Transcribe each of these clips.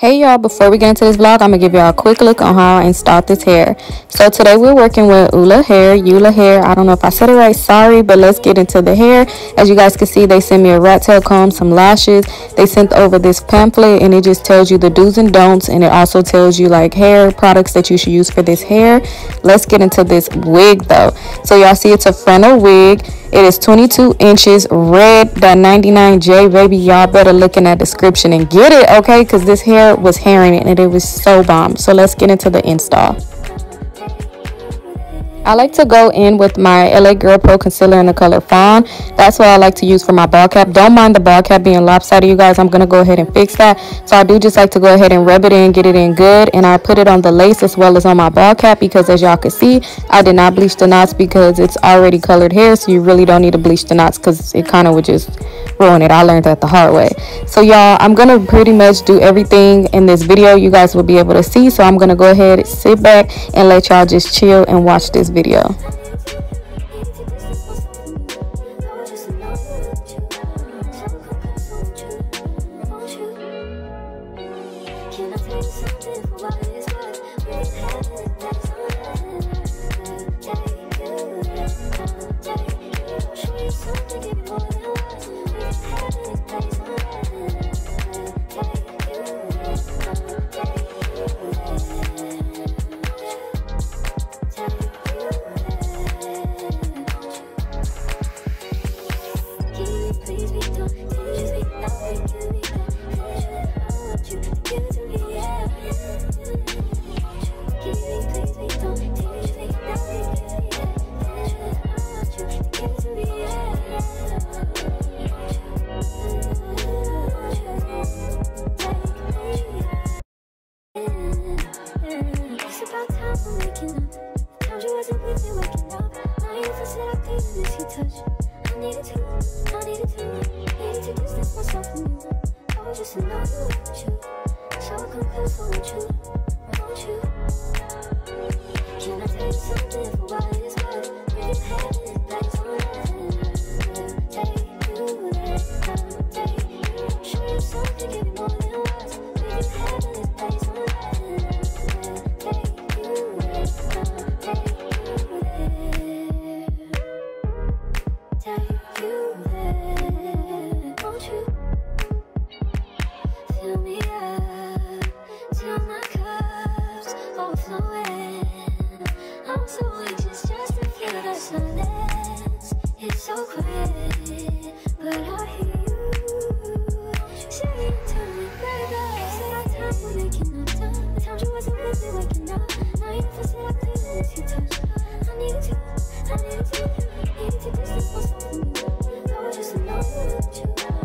Hey y'all, before we get into this vlog, I'm gonna give y'all a quick look on how I installed this hair. So today we're working with Ula Hair, Eula Hair. I don't know if I said it right, sorry, but let's get into the hair. As you guys can see, they sent me a rat tail comb, some lashes. They sent over this pamphlet and it just tells you the do's and don'ts and it also tells you like hair products that you should use for this hair. Let's get into this wig though. So y'all see it's a frontal wig. It is 22 inches, red, that 99J, baby. Y'all better look in that description and get it, okay? Because this hair was hairing it and it was so bomb. So let's get into the install. I like to go in with my LA Girl Pro Concealer in the color Fawn. That's what I like to use for my ball cap. Don't mind the ball cap being lopsided, you guys. I'm going to go ahead and fix that. So I do just like to go ahead and rub it in, get it in good. And I put it on the lace as well as on my ball cap because as y'all can see, I did not bleach the knots because it's already colored hair. So you really don't need to bleach the knots because it kind of would just ruin it. I learned that the hard way. So y'all, I'm going to pretty much do everything in this video you guys will be able to see. So I'm going to go ahead, and sit back and let y'all just chill and watch this video video. Two.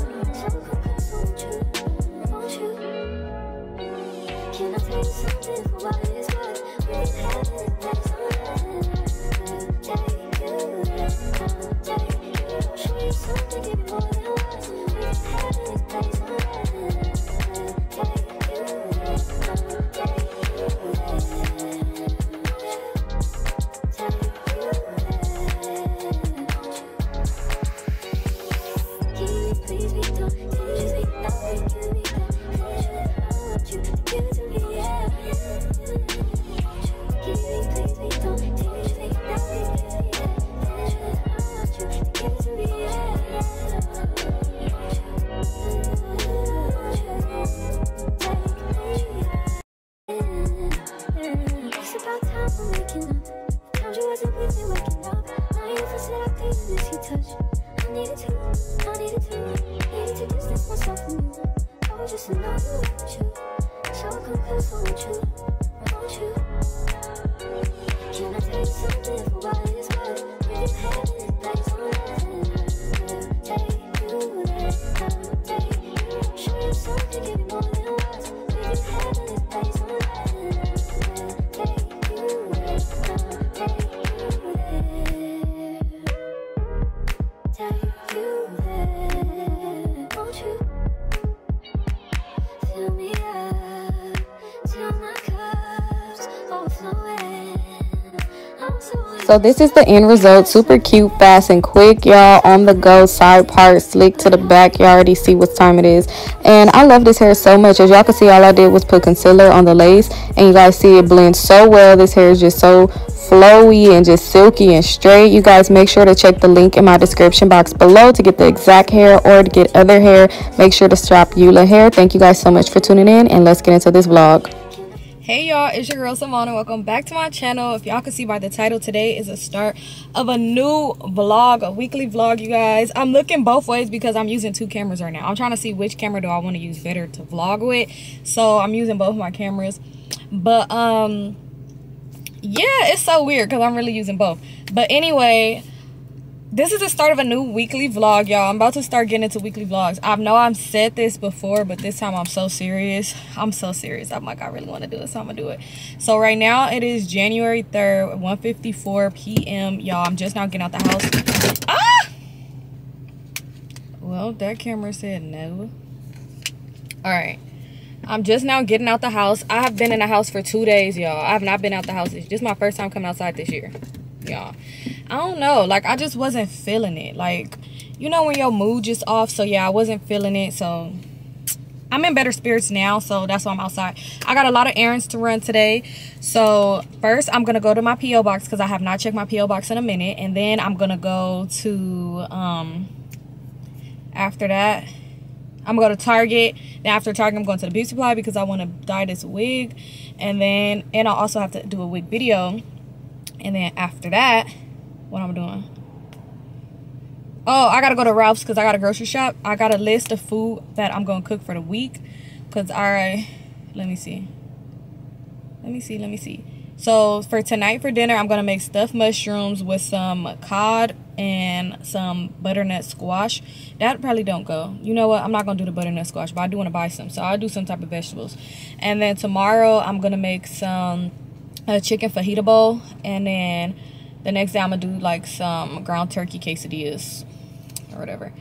So this is the end result. Super cute fast and quick y'all. On the go side part slick to the back. You already see what time it is. And i love this hair so much. As y'all can see all i did was put concealer on the lace. And you guys see it blends so well. This hair is just so flowy and just silky and straight. You guys make sure to check the link in my description box below to get the exact hair or to get other hair. Make sure to shop eula hair. Thank you guys so much for tuning in and let's get into this vlog hey y'all. It's your girl simona welcome back to my channel. If y'all can see by the title today is a start of a new vlog a weekly vlog you guys. I'm looking both ways because i'm using two cameras right now. I'm trying to see which camera do i want to use better to vlog with. So i'm using both my cameras. But um yeah it's so weird because i'm really using both. But anyway this is the start of a new weekly vlog y'all. I'm about to start getting into weekly vlogs. I know i've said this before but this time i'm so serious. I'm so serious. I'm like i really want to do it so i'm gonna do it. So right now it is january 3rd 1:54 p.m y'all. I'm just now getting out the house. Ah! Well that camera said no. All right. I'm just now getting out the house. I have been in the house for two days y'all. I have not been out the house. It's just my first time coming outside this year y'all i don't know. Like i just wasn't feeling it. Like you know when your mood just off? So yeah i wasn't feeling it. So i'm in better spirits now so that's why i'm outside. I got a lot of errands to run today. So first i'm gonna go to my po box because i have not checked my po box in a minute. And then i'm gonna go to um after that I'm gonna go to Target. Then after Target, I'm going to the beauty supply because I want to dye this wig. And then, and I also have to do a wig video. And then after that, what I'm doing? Oh, I gotta go to Ralph's because I got a grocery shop. I got a list of food that I'm gonna cook for the week. Cause I, let me see. Let me see, let me see. So for tonight for dinner, I'm gonna make stuffed mushrooms with some cod and some butternut squash. That probably don't go. You know what? I'm not gonna do the butternut squash, but I do want to buy some. So I'll do some type of vegetables. And then tomorrow, I'm gonna make some a chicken fajita bowl and then the next day i'm gonna do like some ground turkey quesadillas or whatever.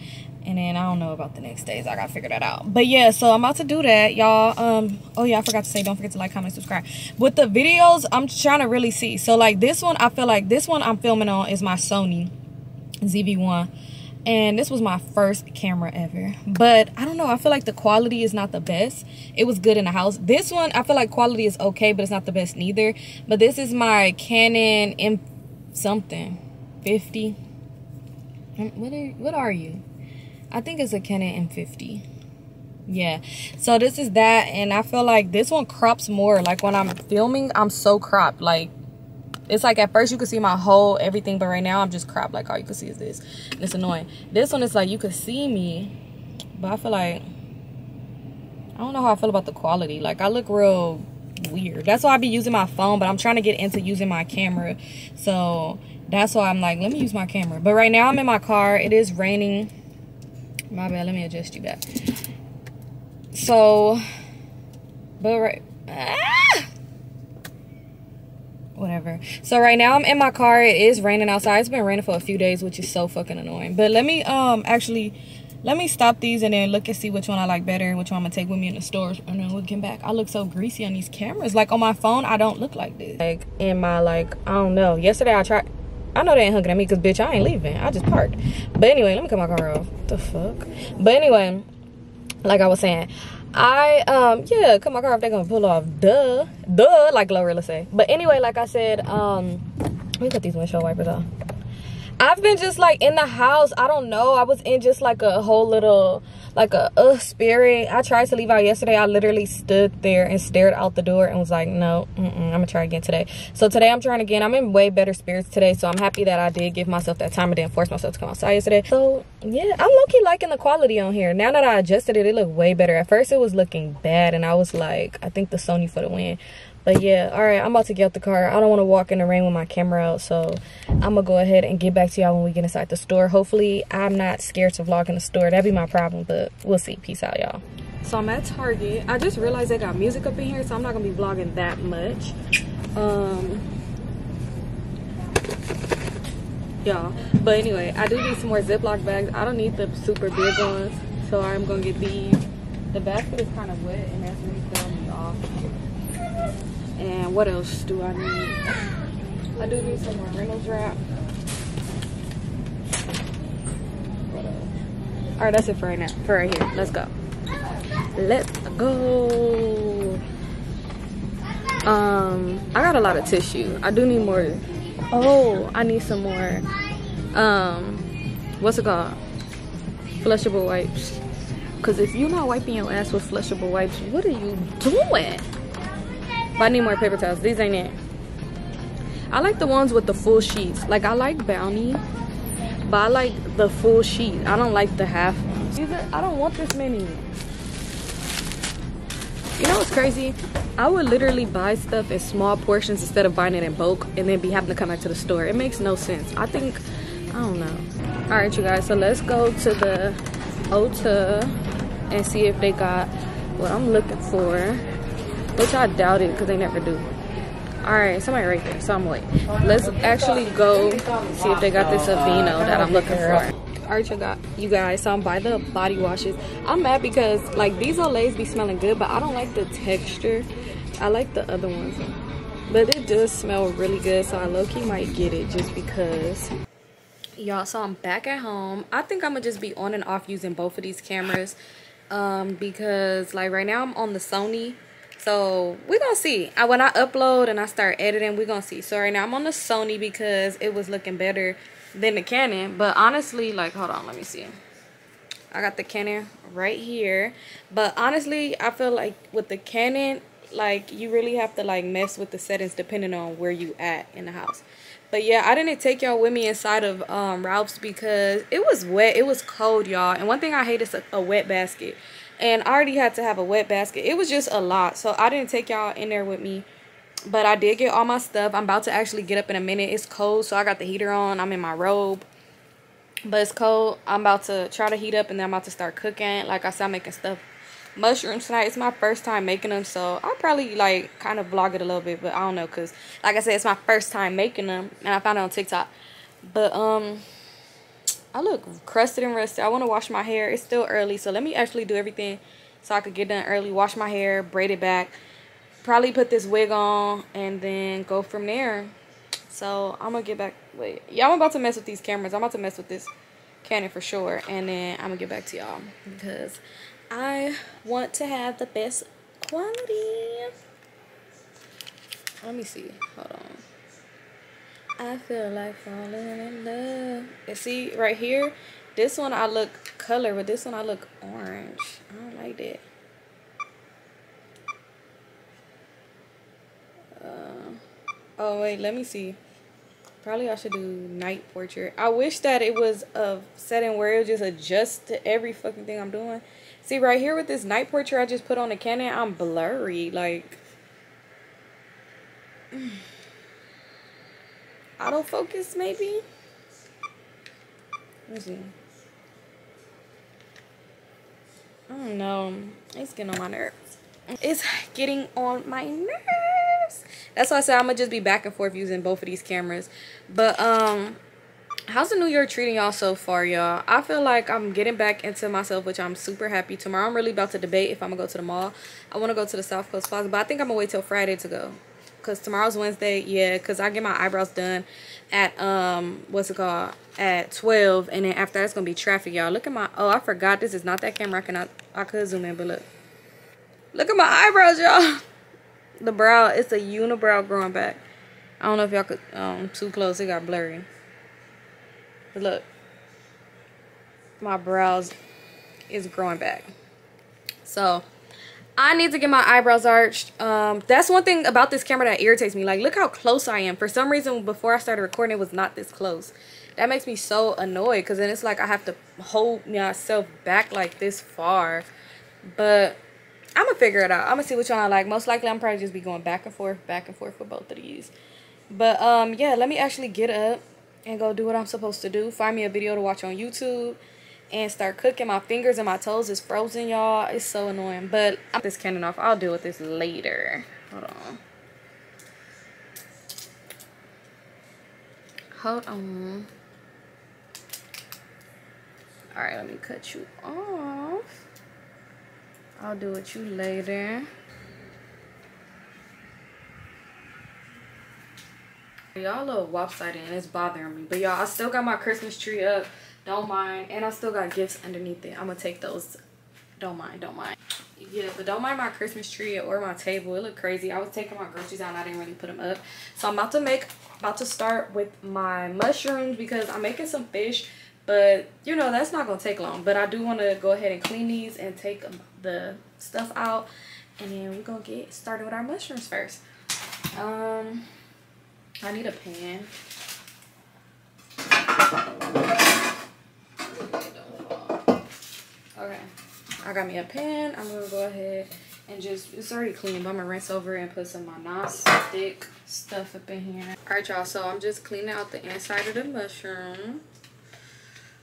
And then i don't know about the next days. I gotta figure that out. But yeah so i'm about to do that y'all. Um oh yeah i forgot to say don't forget to like comment subscribe. With the videos i'm trying to really see. So like this one i feel like this one i'm filming on is my sony zv1 and this was my first camera ever. But i don't know i feel like the quality is not the best. It was good in the house. This one i feel like quality is okay but it's not the best neither. But this is my canon m something 50 um, what are what are you? I think it's a canon m50 yeah. So this is that and i feel like this one crops more. Like when i'm filming i'm so cropped. Like it's like at first you could see my whole everything but right now i'm just crap like all you can see is this. And it's annoying. This one is like you could see me but i feel like i don't know how i feel about the quality. Like i look real weird. That's why i be using my phone but i'm trying to get into using my camera. So that's why i'm like let me use my camera. But right now i'm in my car. It is raining. My bad let me adjust you back. So but right ah! Whatever so right now i'm in my car it is raining outside it's been raining for a few days which is so fucking annoying but let me um actually let me stop these and then look and see which one i like better and which one i'm gonna take with me in the stores and then we'll get back i look so greasy on these cameras like on my phone i don't look like this like in my like i don't know yesterday i tried I know they ain't hooking at me because bitch I ain't leaving. I just parked. But anyway, let me cut my car off. What the fuck? But anyway, like I was saying, I um yeah, cut my car off. They're gonna pull off. Duh, duh, like Glorilla say. But anyway, like I said, um, let me put these windshield wipers on. I've been just like in the house. I don't know. I was in just like a whole little like a uh spirit. I tried to leave out yesterday. I literally stood there and stared out the door and was like, no, mm -mm, I'm gonna try again today. So today I'm trying again. I'm in way better spirits today. So I'm happy that I did give myself that time and didn't force myself to come outside yesterday. So yeah, I'm low-key liking the quality on here. Now that I adjusted it, it looked way better. At first it was looking bad and I was like, I think the Sony for the win. But yeah, all right, I'm about to get out the car. I don't want to walk in the rain with my camera out, so I'm going to go ahead and get back to y'all when we get inside the store. Hopefully, I'm not scared to vlog in the store. That'd be my problem, but we'll see. Peace out, y'all. So I'm at Target. I just realized they got music up in here, so I'm not going to be vlogging that much. Um, y'all. But anyway, I do need some more Ziploc bags. I don't need the super big ones, so I'm going to get these. The basket is kind of wet, and that's really throwing me off. And what else do I need? I do need some more Reynolds wrap. All right, that's it for right now. For right here. Let's go. Let's go. Um, I got a lot of tissue. I do need more. Oh, I need some more. Um, what's it called? Flushable wipes. Cause if you're not wiping your ass with flushable wipes, what are you doing? But I need more paper towels. These ain't it. I like the ones with the full sheets. Like I like Bounty, but I like the full sheet. I don't like the half ones. I don't want this many. You know what's crazy? I would literally buy stuff in small portions instead of buying it in bulk and then be having to come back to the store. It makes no sense. I think, I don't know. All right, you guys, so let's go to the Ulta and see if they got what I'm looking for, which I doubt it because they never do. All right, somebody right there, so I'm wait. Let's actually go see if they got this Aveeno that I'm looking for. All right, you got you guys. So I'm by the body washes. I'm mad because like these Olays be smelling good, but I don't like the texture. I like the other ones, but it does smell really good. So I low key might get it just because. Y'all, so I'm back at home. I think I'm gonna just be on and off using both of these cameras um, because like right now I'm on the Sony. So we're gonna see. I, when I upload and I start editing, we're gonna see. So right now I'm on the Sony because it was looking better than the Canon. But honestly, like hold on, let me see. I got the Canon right here. But honestly, I feel like with the Canon, like you really have to like mess with the settings depending on where you at in the house. But yeah, I didn't take y'all with me inside of um, Ralph's because it was wet. It was cold, y'all. And one thing I hate is a, a wet basket. And I already had to have a wet basket. It was just a lot. So I didn't take y'all in there with me. But I did get all my stuff. I'm about to actually get up in a minute. It's cold, so I got the heater on. I'm in my robe. But it's cold. I'm about to try to heat up and then I'm about to start cooking. Like I said, I'm making stuff mushrooms tonight. It's my first time making them, so I'll probably like kind of vlog it a little bit, but I don't know, cause like I said, it's my first time making them, and I found it on TikTok. But um, I look crusted and rusted. I want to wash my hair. It's still early, so let me actually do everything so I could get done early. Wash my hair, braid it back, probably put this wig on, and then go from there. So I'm gonna get back. Wait, yeah, I'm about to mess with these cameras. I'm about to mess with this Canon for sure, and then I'm gonna get back to y'all because I want to have the best quality. Let me see. Hold on. I feel like falling in love. And see, right here, this one I look color, but this one I look orange. I don't like that. Uh, oh, wait, let me see. Probably I should do night portrait. I wish that it was a setting where it just adjusts to every fucking thing I'm doing. See, right here with this night portrait I just put on the Canon, I'm blurry. Like, autofocus maybe? Let me see. I don't know. It's getting on my nerves. It's getting on my nerves. That's why I said I'm going to just be back and forth using both of these cameras. But, um, how's the new year treating y'all so far y'all i feel like i'm getting back into myself which i'm super happy tomorrow i'm really about to debate if i'm gonna go to the mall i want to go to the south coast plaza but i think i'm gonna wait till friday to go because tomorrow's wednesday yeah because i get my eyebrows done at um what's it called at 12 and then after that's gonna be traffic y'all. Look at my oh i forgot this is not that camera i cannot i could zoom in but look. Look at my eyebrows y'all. The brow it's a unibrow growing back. I don't know if y'all could um too close it got blurry. But look, my brows is growing back. So I need to get my eyebrows arched. Um, that's one thing about this camera that irritates me. Like, look how close I am. For some reason, before I started recording, it was not this close. That makes me so annoyed because then it's like I have to hold myself back like this far. But I'm going to figure it out. I'm going to see which one I like. Most likely, I'm probably just be going back and forth, back and forth for both of these. But, um, yeah, let me actually get up and go do what I'm supposed to do. Find me a video to watch on YouTube and start cooking. My fingers and my toes is frozen, y'all. It's so annoying. But I'm this Canon off. I'll deal with this later. Hold on. Hold on. Alright, let me cut you off. I'll do it you later. Y'all a little lopsided and it's bothering me. But y'all, I still got my Christmas tree up. Don't mind. And I still got gifts underneath it. I'm going to take those. Don't mind. Don't mind. Yeah, but don't mind my Christmas tree or my table. It looked crazy. I was taking my groceries out and I didn't really put them up. So I'm about to make, about to start with my mushrooms because I'm making some fish. But, you know, that's not going to take long. But I do want to go ahead and clean these and take the stuff out. And then we're going to get started with our mushrooms first. Um... I need a pan. Okay, I got me a pan. I'm gonna go ahead and just, it's already clean, but I'm gonna rinse over and put some of my non-stick stuff up in here. All right, y'all, so I'm just cleaning out the inside of the mushroom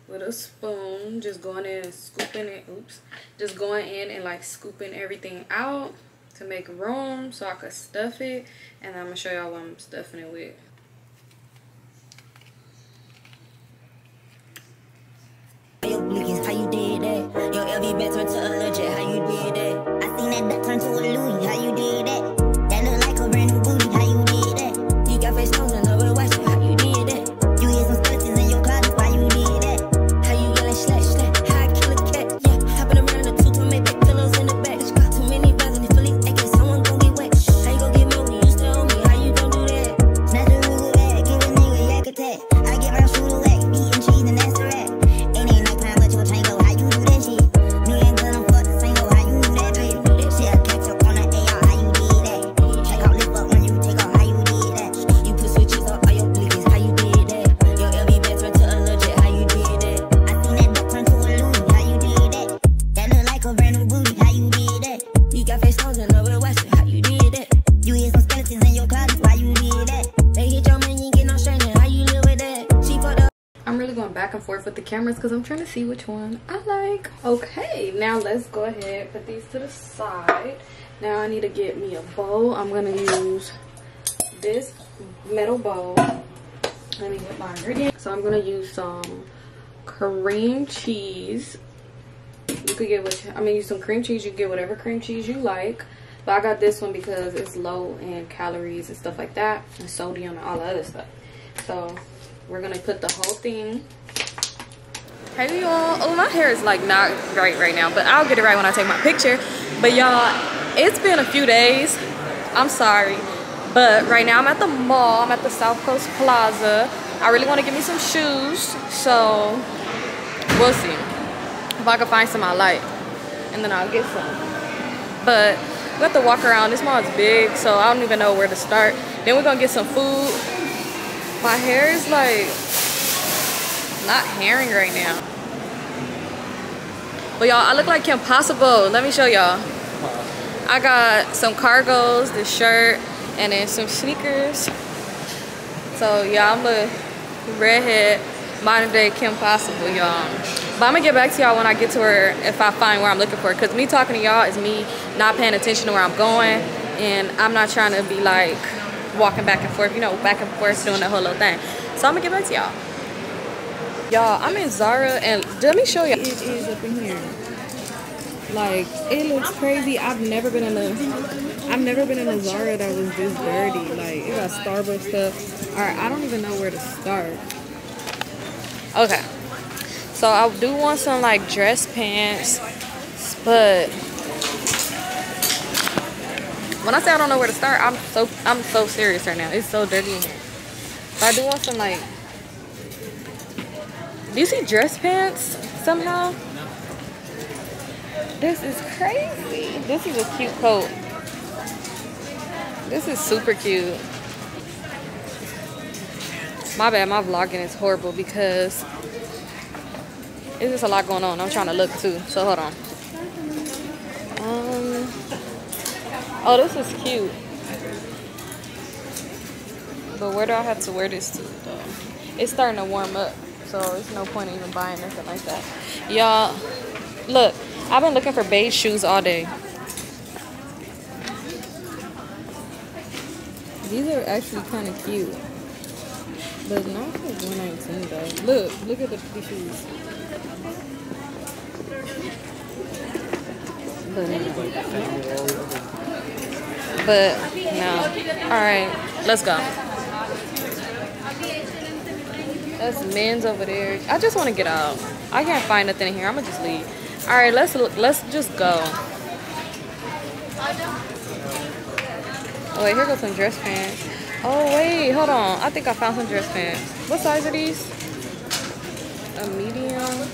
with a spoon. Just going in and scooping it, oops. Just going in and like scooping everything out to make room so I could stuff it. And I'm going to show y'all what I'm stuffing it with. Forth with the cameras because I'm trying to see which one I like. Okay, now let's go ahead put these to the side. Now I need to get me a bowl. I'm gonna use this metal bowl. Let me get my ingredients. So I'm gonna use some cream cheese. You could get what I'm gonna use some cream cheese. You get whatever cream cheese you like. But I got this one because it's low in calories and stuff like that, and sodium and all the other stuff. So we're gonna put the whole thing. Hey y'all, oh my hair is like not right right now, but I'll get it right when I take my picture. But y'all, it's been a few days. I'm sorry, but right now I'm at the mall. I'm at the South Coast Plaza. I really want to get me some shoes, so we'll see if I can find some I like, and then I'll get some. But we have to walk around. This mall is big, so I don't even know where to start. Then we're gonna get some food. My hair is like not hairing right now. But y'all, I look like Kim Possible. Let me show y'all. I got some cargos, this shirt, and then some sneakers. So yeah, I'm a redhead, modern day Kim Possible, y'all. But I'm gonna get back to y'all when I get to where, if I find where I'm looking for. Cause me talking to y'all is me not paying attention to where I'm going. And I'm not trying to be like walking back and forth, you know, back and forth doing the whole little thing. So I'm gonna get back to y'all. Y'all, I'm in Zara and let me show you. It is up in here. Like, it looks crazy. I've never been in a, I've never been in a Zara that was this dirty. Like, it got Starbucks stuff. All right, I don't even know where to start. Okay. So I do want some like dress pants, but when I say I don't know where to start, I'm so I'm so serious right now. It's so dirty in here. But I do want some like do you see dress pants somehow? This is crazy. This is a cute coat. This is super cute. My bad, my vlogging is horrible because it's just a lot going on. I'm trying to look too, so hold on. Um, oh, this is cute. But where do I have to wear this to though? It's starting to warm up, so it's no point in even buying nothing like that. Y'all, look, I've been looking for beige shoes all day. These are actually kind of cute. But not for 119 though. Look, look at the, the shoes. But no. But no. Alright, let's go. That's men's over there. I just want to get out. I can't find nothing in here. I'm gonna just leave. All right, let's look, let's just go. Oh wait, here goes some dress pants. Oh wait, hold on. I think I found some dress pants. What size are these? A medium.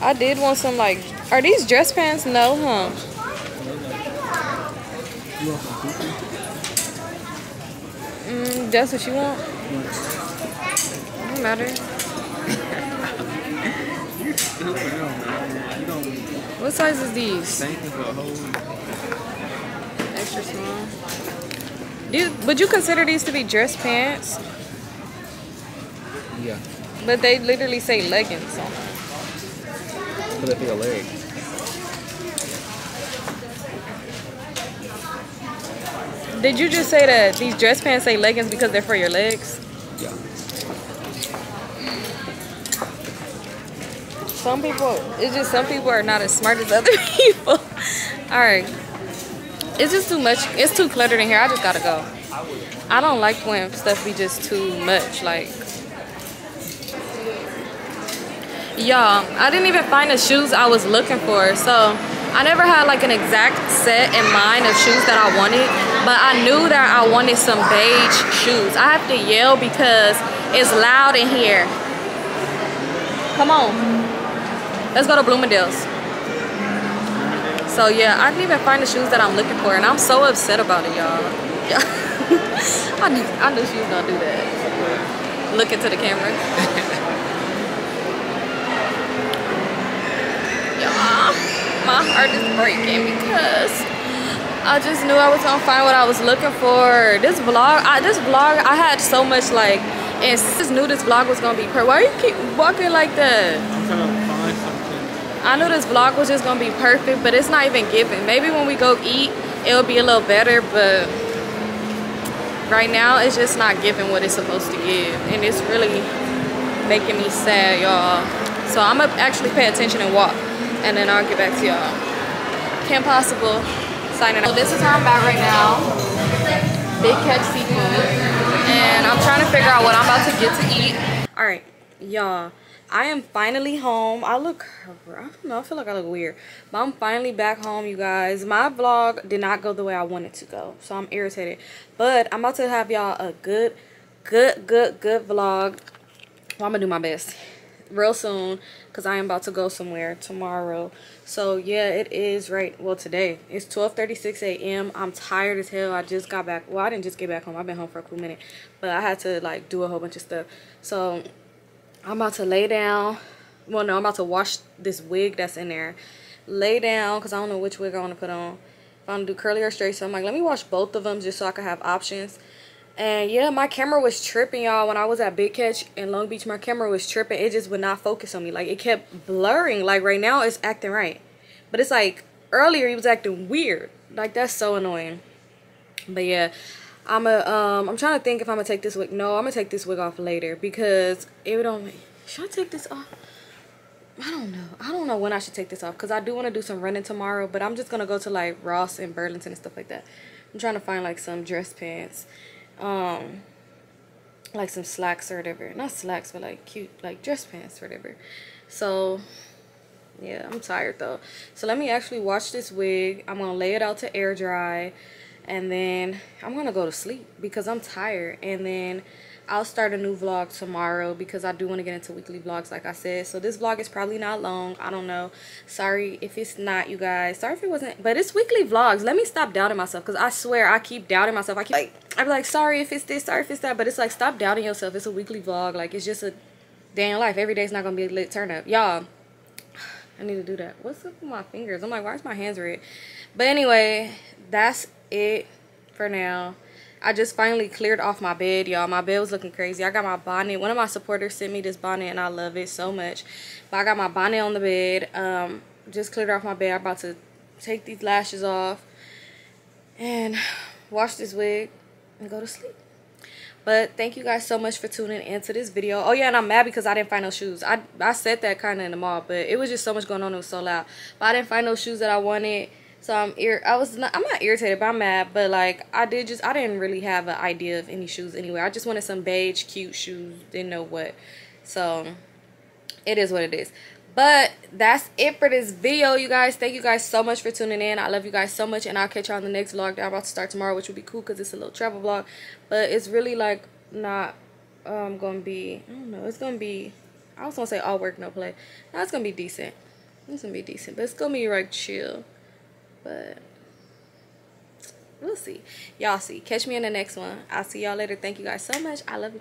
I did want some like, are these dress pants? No, huh? Mm, that's what you want? Doesn't matter. what size is these? Extra small. Do, would you consider these to be dress pants? Yeah. But they literally say leggings on them. But they feel leg. Did you just say that these dress pants say leggings because they're for your legs? Yeah. Some people, it's just some people are not as smart as other people. All right. It's just too much. It's too cluttered in here. I just gotta go. I don't like when stuff be just too much. Like, y'all, I didn't even find the shoes I was looking for. So I never had like an exact set in mind of shoes that I wanted, but I knew that I wanted some beige shoes. I have to yell because it's loud in here. Come on. Let's go to Bloomingdale's. So yeah, I didn't even find the shoes that I'm looking for and I'm so upset about it, y'all. Yeah. I, knew, I knew she was gonna do that. Look into the camera. yeah my heart is breaking because I just knew I was gonna find what I was looking for. This vlog, I, this vlog, I had so much like, and just knew this vlog was gonna be perfect. Why are you keep walking like that? I'm trying to find something. I knew this vlog was just gonna be perfect, but it's not even giving. Maybe when we go eat, it'll be a little better, but right now it's just not giving what it's supposed to give. And it's really making me sad, y'all. So I'm gonna actually pay attention and walk and then I'll get back to y'all. Kim Possible signing out. So this is where I'm at right now. Big Catch Seafood. And I'm trying to figure out what I'm about to get to eat. Alright, y'all. I am finally home. I look, I don't know, I feel like I look weird. But I'm finally back home, you guys. My vlog did not go the way I wanted to go. So I'm irritated. But I'm about to have y'all a good, good, good, good vlog. Well, I'm going to do my best real soon because I am about to go somewhere tomorrow. So yeah, it is right. Well, today it's 12:36 a.m. I'm tired as hell. I just got back. Well, I didn't just get back home. I've been home for a cool minute, but I had to like do a whole bunch of stuff. So I'm about to lay down. Well, no, I'm about to wash this wig that's in there. Lay down because I don't know which wig I want to put on. If I'm gonna do curly or straight, so I'm like, let me wash both of them just so I can have options. And yeah, my camera was tripping, y'all. When I was at Big Catch in Long Beach, my camera was tripping. It just would not focus on me. Like, it kept blurring. Like, right now, it's acting right. But it's like, earlier, he was acting weird. Like, that's so annoying. But yeah, I'm a, um, I'm trying to think if I'm going to take this wig. No, I'm going to take this wig off later because it don't, should I take this off? I don't know. I don't know when I should take this off because I do want to do some running tomorrow. But I'm just going to go to, like, Ross and Burlington and stuff like that. I'm trying to find, like, some dress pants um like some slacks or whatever. Not slacks but like cute like dress pants or whatever. So yeah i'm tired though. So let me actually wash this wig. I'm gonna lay it out to air dry and then i'm gonna go to sleep because i'm tired and then I'll start a new vlog tomorrow because I do want to get into weekly vlogs like I said. So this vlog is probably not long. I don't know. Sorry if it's not, you guys. Sorry if it wasn't. But it's weekly vlogs. Let me stop doubting myself because I swear I keep doubting myself. I keep like, I'm like, sorry if it's this, sorry if it's that. But it's like, stop doubting yourself. It's a weekly vlog. Like, it's just a day in life. Every day's not to be a lit turn up. Y'all, I need to do that. What's up with my fingers? I'm like, why is my hands red? But anyway, that's it for now. I just finally cleared off my bed, y'all. My bed was looking crazy. I got my bonnet. One of my supporters sent me this bonnet, and I love it so much. But I got my bonnet on the bed. Um, just cleared off my bed. I'm about to take these lashes off and wash this wig and go to sleep. But thank you guys so much for tuning into this video. Oh, yeah, and I'm mad because I didn't find no shoes. I, I said that kind of in the mall, but it was just so much going on. It was so loud. But I didn't find no shoes that I wanted. So I'm ir- I was not, I'm not irritated, but I'm mad. But like I did just I didn't really have an idea of any shoes anyway. I just wanted some beige cute shoes. Didn't know what. So it is what it is. But that's it for this video, you guys. Thank you guys so much for tuning in. I love you guys so much. And I'll catch you on the next vlog that I'm about to start tomorrow, which will be cool because it's a little travel vlog. But it's really like not um gonna be I don't know, it's gonna be I was gonna say all work, no play. Now it's gonna be decent. It's gonna be decent. But it's gonna be like chill. But we'll see. Y'all see. Catch me in the next one. I'll see y'all later. Thank you guys so much. I love you.